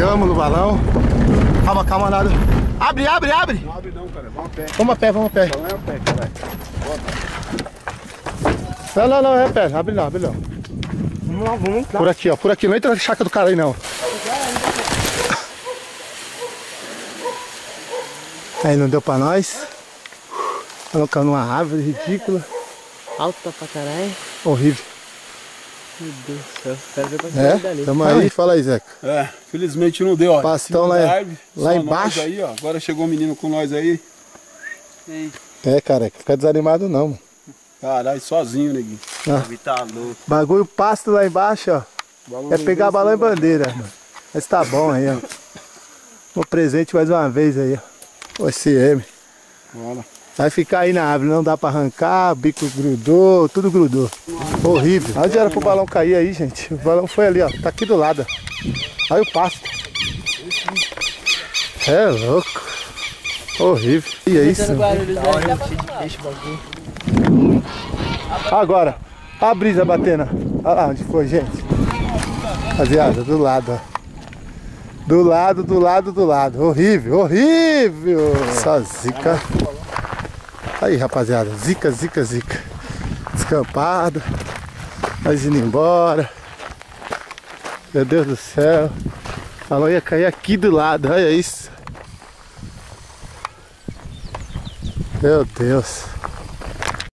Chegamos no balão. Calma, calma, nada. Abre, abre, abre. Não abre não, cara. Vamos a pé. Vamos a pé, vamos a pé. Não é a pé, cara. Não, não, não, é a pé. Abre não, abre não. Vamos lá, vamos lá. Por aqui, ó. Por aqui. Não entra na chácara do cara aí, não. Aí não deu pra nós. Colocando numa árvore ridícula. Alta pra caralho. Horrível. Meu Deus do céu. Quero ver pra É? dali. Tamo aí. Fala aí, Zeca. É, felizmente não deu, ó. Pastão lá- árvore, lá embaixo. Aí, ó. Agora chegou um menino com nós aí. É, careca. Fica desanimado não, mano. Caralho, sozinho, neguinho. Tá louco. Bagulho pasto lá embaixo, ó. É pegar balão e bandeira, mano. Mas tá bom aí, ó. Um presente mais uma vez aí, ó. O SM. Bora. Vai ficar aí na árvore, não dá pra arrancar, bico grudou, tudo grudou. Horrível. Onde era pro balão cair aí, gente? O balão foi ali, ó. Tá aqui do lado. Aí o pasto. É louco. Horrível. E é isso? Agora, a brisa batendo. Olha lá onde foi, gente. Rapaziada, do lado, ó. Do lado, do lado, do lado. Horrível, horrível. Só zica. Aí, rapaziada. Zica, zica, zica. Descampado. Nós indo embora. Meu Deus do céu. Falou ia cair aqui do lado. Olha isso. Meu Deus.